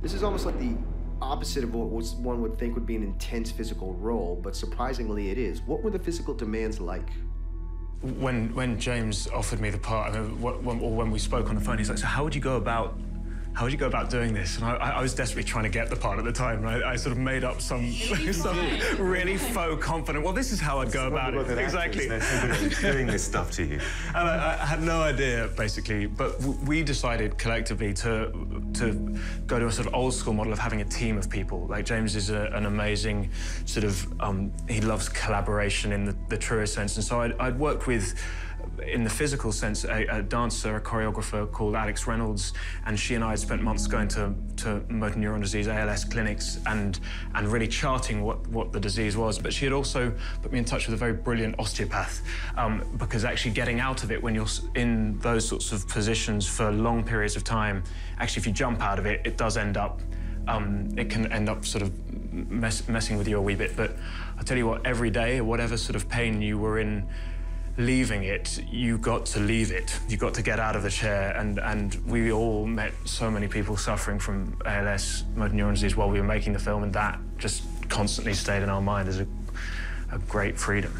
This is almost like the opposite of what one would think would be an intense physical role, but surprisingly it is. What were the physical demands like? When when James offered me the part, I mean, when, or when we spoke on the phone, he's like, "So how would you go about how would you go about doing this? And I, I was desperately trying to get the part at the time. And I, I sort of made up some, some really faux confident. Well, this is how I'd go about it. Exactly. doing this stuff to you. And I, I, had no idea, basically. But we decided collectively to to go to a sort of old school model of having a team of people. Like James is a, an amazing sort of. Um, he loves collaboration in the, the truest sense. And so I'd, I'd worked with in the physical sense, a, a, dancer, a choreographer called Alex Reynolds, and she and I had spent months going to, to motor neuron disease, ALS clinics, and, and really charting what, what the disease was. But she had also put me in touch with a very brilliant osteopath, um, because actually getting out of it when you're in those sorts of positions for long periods of time, actually, if you jump out of it, it does end up um, it can end up sort of mess, messing with you a wee bit. But I tell you what, every day, whatever sort of pain you were in leaving it, you got to leave it. You got to get out of the chair. And, and we all met so many people suffering from ALS, motor neuron disease, while we were making the film, and that just constantly stayed in our mind as a, a great freedom.